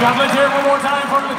God, bless you one more time for the